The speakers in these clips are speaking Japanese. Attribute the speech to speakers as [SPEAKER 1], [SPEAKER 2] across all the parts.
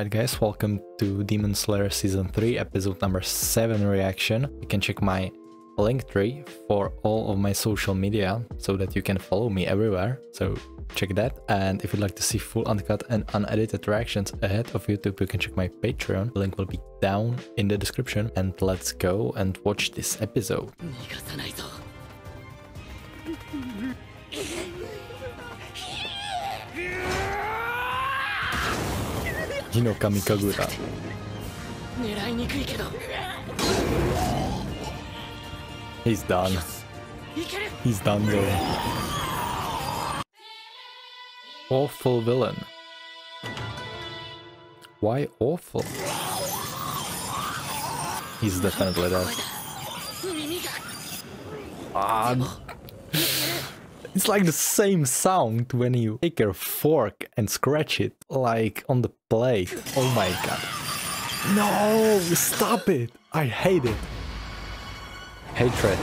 [SPEAKER 1] Alright guys, welcome to Demon Slayer Season 3, episode number 7 reaction. You can check my link tree for all of my social media so that you can follow me everywhere. So check that. And if you'd like to see full uncut and unedited reactions ahead of YouTube, you can check my Patreon. The link will be down in the description. And let's go and watch this episode.
[SPEAKER 2] 逃がさないぞ
[SPEAKER 1] Hinokami Kagura.
[SPEAKER 2] 狙いにくいけど
[SPEAKER 1] He's done.
[SPEAKER 2] いける
[SPEAKER 1] He's done though. Awful villain. Why awful? He's definitely that.
[SPEAKER 2] 耳が
[SPEAKER 1] Ah, It's like the same sound when you take your fork and scratch it, like on the plate. Oh my god. No, stop it. I hate it. Hatred.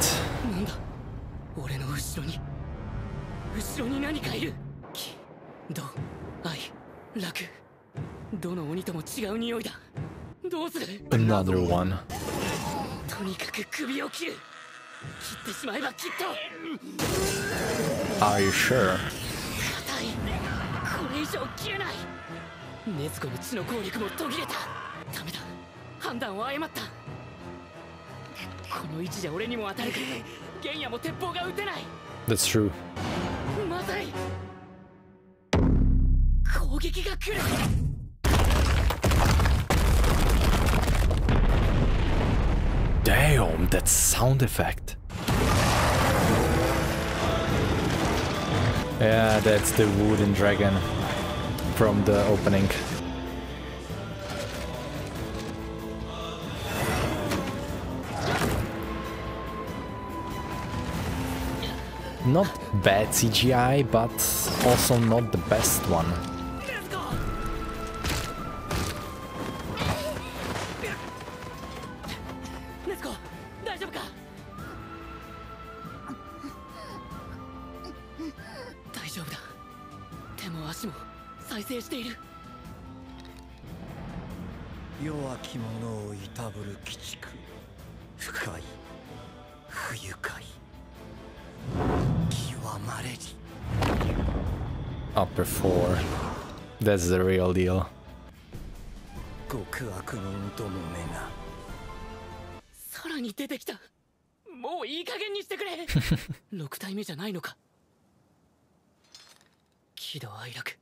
[SPEAKER 1] Another one.
[SPEAKER 2] 切ってしまえばきっと。
[SPEAKER 1] Are you sure?
[SPEAKER 2] 硬い。これ以上切れない。禰豆子の血の効力も途切れた。ダメだ。判断を誤った。この位置じゃ俺にも当たる。から玄也も鉄砲が撃てない。
[SPEAKER 1] That's true.
[SPEAKER 2] まずい。攻撃が来る
[SPEAKER 1] Damn, that sound effect. Yeah, that's the wooden dragon from the opening. Not bad CGI, but also not the best one.
[SPEAKER 2] る
[SPEAKER 3] 鬼畜深い不愉快極まれり。
[SPEAKER 1] Upper 4. That's the real deal.
[SPEAKER 3] 極悪人どもめが。
[SPEAKER 2] さらに出てきた。もういい加減にしてくれ。6体目じゃないのか。喜怒哀楽。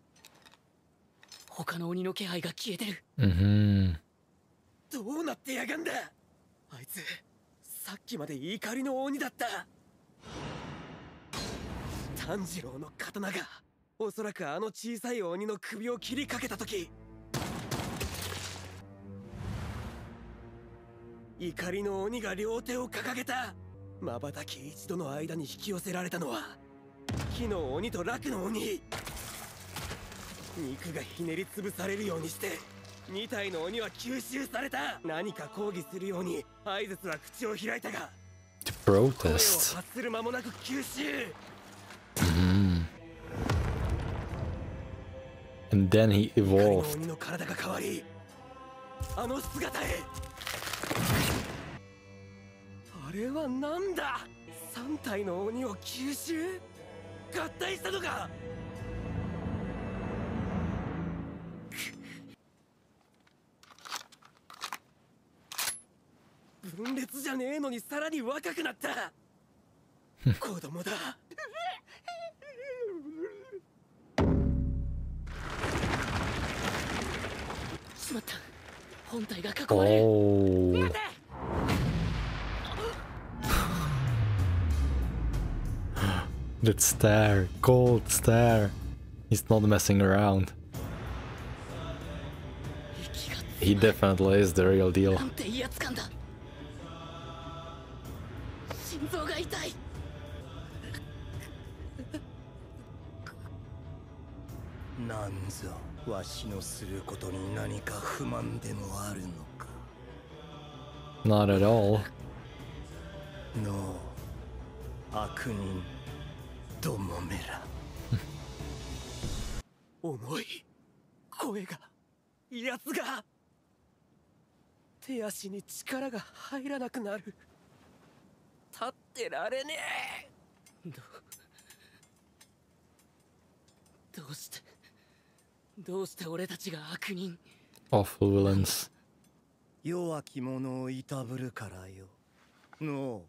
[SPEAKER 2] 他の鬼の気配が消えてる。
[SPEAKER 1] Hmm
[SPEAKER 3] どうなってやがんだ。あいつさっきまで怒りの鬼だった。炭治郎の刀がおそらくあの小さい鬼の首を切りかけた時。怒りの鬼が両手を掲げた。瞬き一度の間に引き寄せられたのは木の鬼と楽の鬼。肉がひねり潰されるようにして2体の鬼は吸収された。何か抗議するように合図は口を開いたが。
[SPEAKER 1] Protest.
[SPEAKER 3] 発する間もなく吸収。
[SPEAKER 1] And then he evolved.
[SPEAKER 3] 鬼の体が変わりあの姿へ。あれはなんだ？3体の鬼を吸収？合体したのか？じゃねえのにさらに若くなった子供だ
[SPEAKER 2] しまった本体が囲まれる
[SPEAKER 1] Oh. That stare, cold stare. He's not messing around. He definitely is the real deal.
[SPEAKER 2] 心臓が痛い。
[SPEAKER 3] なんぞわしのすることに何か不満でもあるのか。
[SPEAKER 1] Not at all.
[SPEAKER 3] の悪人どもめら。重い声が
[SPEAKER 4] やつが手足に力が入らなくなる立ってられねえ
[SPEAKER 2] どどうしてどうして俺たちが悪人
[SPEAKER 1] ？Awful villains.
[SPEAKER 5] 弱き者をいたぶるからよのう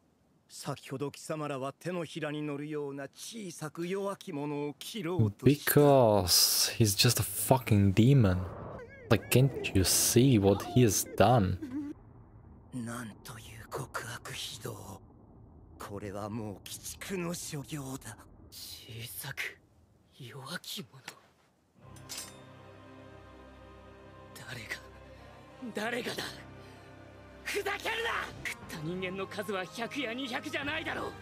[SPEAKER 5] 先ほど貴様らは手のひらに乗るような小さく弱き者を切ろうとした
[SPEAKER 1] Because he's just a fucking demon. Like, can't you see what he has done?
[SPEAKER 5] なんという極悪非道これはもう鬼畜の所業だ。
[SPEAKER 2] 小さく弱き者。誰が誰がだ。ふざけるな！食った人間の数は100や200じゃないだろう。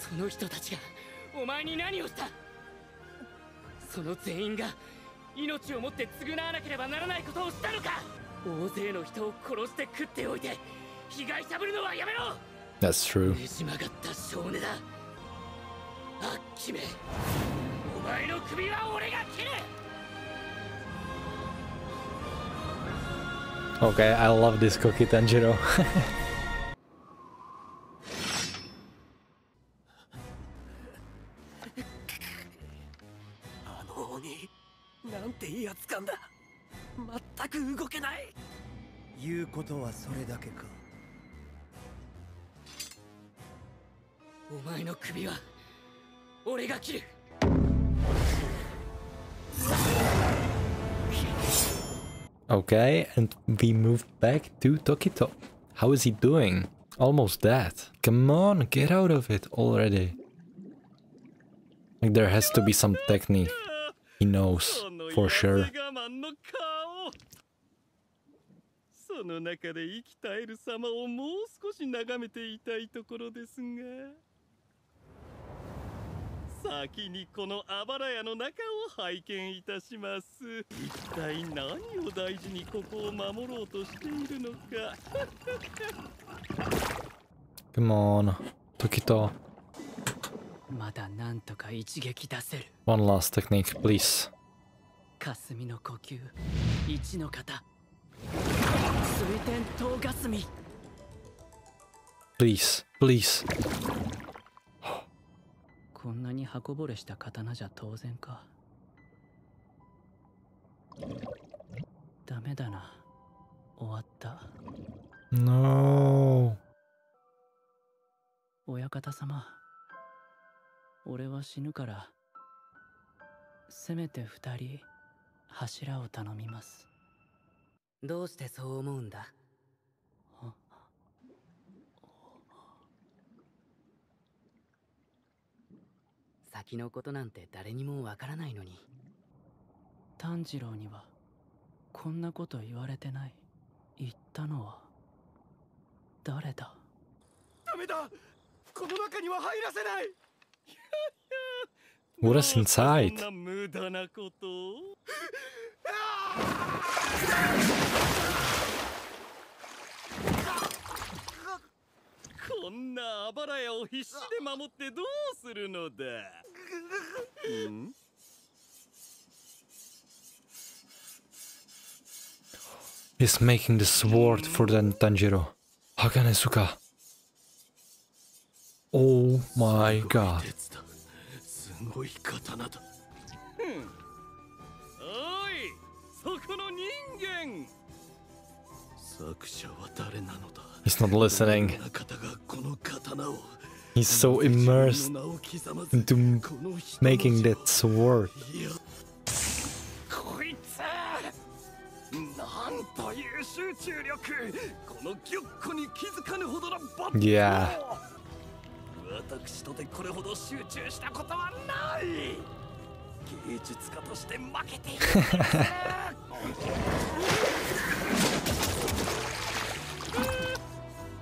[SPEAKER 2] その人たちがお前に何をした？その全員が命をもって償わなければならないことをしたのか？大勢の人を殺して食っておいて被害者ぶるのはやめろ！
[SPEAKER 1] That's true.
[SPEAKER 2] あっきめ。お前の首は俺が切る。
[SPEAKER 1] Okay, I love this cookie, Tanjiro.
[SPEAKER 4] あの鬼なんて威圧感だ。全く動けない。
[SPEAKER 5] 言うことはそれだけか
[SPEAKER 2] お前の首は俺が切る
[SPEAKER 1] okay, and we moved back to Tokito. How is he doing? Almost dead. Come on, get out of it already. Like, there has to be some technique he knows, for sure.
[SPEAKER 6] 我慢の顔その中で生き絶える様をもう少し眺めていたいところですが 先にこのあばら屋の中を拝見いたします一体何を大事にここを守ろうとしているのか
[SPEAKER 1] Come on, Tokito.
[SPEAKER 2] まだなんとか一撃出せる
[SPEAKER 1] One last technique, please.
[SPEAKER 2] 霞の呼吸一の型水天唐霞
[SPEAKER 1] Please, please.
[SPEAKER 2] こんなに刃こぼれした刀じゃ当然か。ダメだな。終わった。
[SPEAKER 1] No.
[SPEAKER 2] 親方様。俺は死ぬからせめて二人柱を頼みます。どうしてそう思うんだ？先のことなんて誰にもわからないのに。炭治郎にはこんなこと言われてない。言ったのは誰だ？
[SPEAKER 4] ダメだ！この中には入らせない
[SPEAKER 1] ！What is
[SPEAKER 6] そ
[SPEAKER 1] inside?
[SPEAKER 6] Mm.
[SPEAKER 1] He's making the sword for then Tanjiro. Hakanesuka. Oh my god. He's not listening.
[SPEAKER 6] こんな方がこの刀を
[SPEAKER 1] He's so immersed
[SPEAKER 6] 名を刻まず
[SPEAKER 1] into
[SPEAKER 6] この人の
[SPEAKER 1] making that sword.
[SPEAKER 6] いやこいつなんという集中力このギュッコに気づかぬほどのバッ
[SPEAKER 1] Yeah.
[SPEAKER 6] 私とてこれほど集中したことはない芸術家として負けている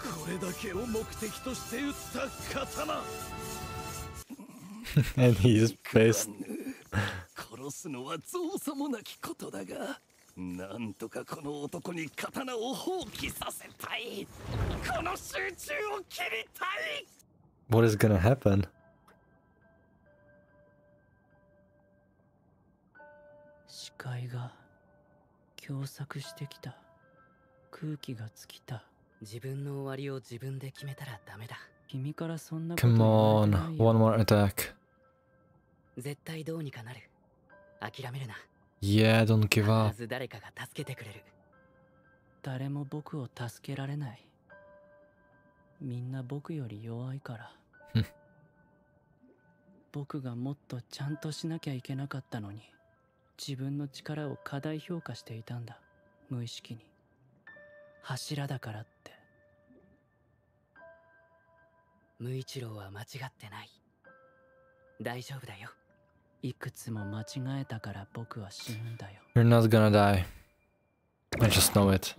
[SPEAKER 6] これだけを目的として打った刀。
[SPEAKER 1] And he's pissed.
[SPEAKER 6] 殺すのは造作もなきことだがなんとかこの男に刀を放棄させたい。この集中を切りたい。
[SPEAKER 1] What is gonna happen?
[SPEAKER 4] 視界が狭窄してきた。空気が尽きた
[SPEAKER 2] 自分の終わりを自分で決めたらダメだ。
[SPEAKER 4] 君からそんなこと
[SPEAKER 1] Come
[SPEAKER 4] 言わ
[SPEAKER 1] on,
[SPEAKER 4] れてないよ。
[SPEAKER 1] One more attack.
[SPEAKER 2] 絶対どうにかなる。諦めるな。
[SPEAKER 1] Yeah, don't give
[SPEAKER 2] 必
[SPEAKER 1] up.
[SPEAKER 2] ず誰かが助けてくれる。
[SPEAKER 4] 誰も僕を助けられない。みんな僕より弱いから。僕がもっとちゃんとしなきゃいけなかったのに自分の力を過大評価していたんだ。無意識に。柱だから
[SPEAKER 2] 無一郎は間違ってない。大丈夫だよ。
[SPEAKER 4] いくつも間違えたから僕は死ぬんだよ。
[SPEAKER 1] You're not gonna die. I just know it.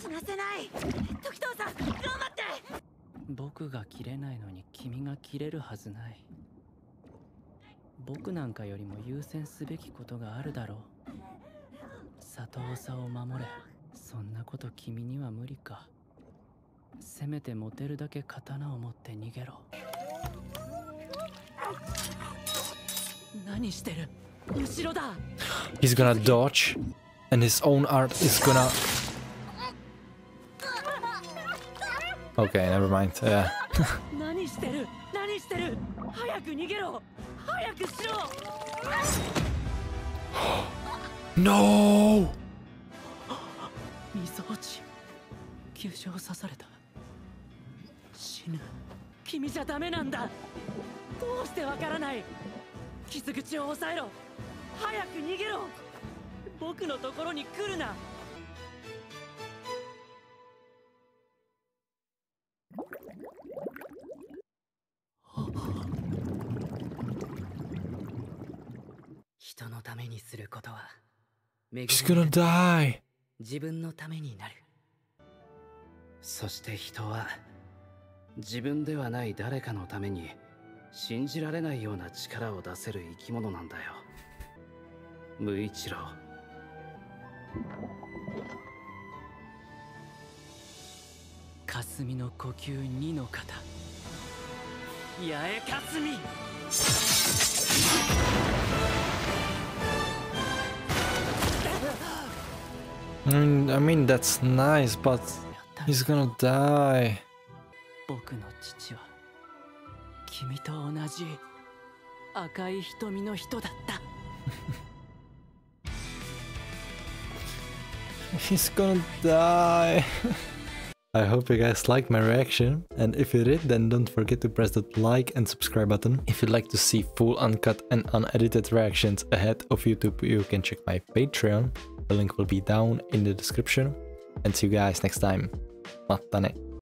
[SPEAKER 2] 死なせない。時藤さん頑張って。
[SPEAKER 4] 僕が切れないのに君が切れるはずない。僕なんかよりも優先すべきことがあるだろう。里夫を守れそんなこと君には無理かせめて持てるだけ刀を持って逃げろ何してる？後ろだ
[SPEAKER 1] He's gonna dodge, and his own art is gonna. Okay, never mind. Yeah.
[SPEAKER 4] 何してる？何してる？早く逃げろ早くしろ
[SPEAKER 1] No!
[SPEAKER 4] みぞおち急所を刺された。死ぬ。君じゃダメなんだ。どうしてわからない。傷口を抑えろ。早く逃げろ。僕のところに来るな。
[SPEAKER 2] 人のためにすることは恵み
[SPEAKER 1] He's gonna die.
[SPEAKER 2] 自分のためになる。
[SPEAKER 7] そして人は自分ではない誰かのために信じられないような力を出せる生き物なんだよ。無一郎。
[SPEAKER 4] 霞の呼吸2の方。八重霞。
[SPEAKER 1] I mean, I mean that's nice, but he's gonna die.
[SPEAKER 4] 僕の父は君と同じ赤い瞳の人だった
[SPEAKER 1] He's gonna die. I hope you guys liked my reaction, and if you did, then don't forget to press that like and subscribe button. If you'd like to see full uncut and unedited reactions ahead of YouTube, you can check my Patreon. The link will be down in the description. And see you guys next time. Matta ne.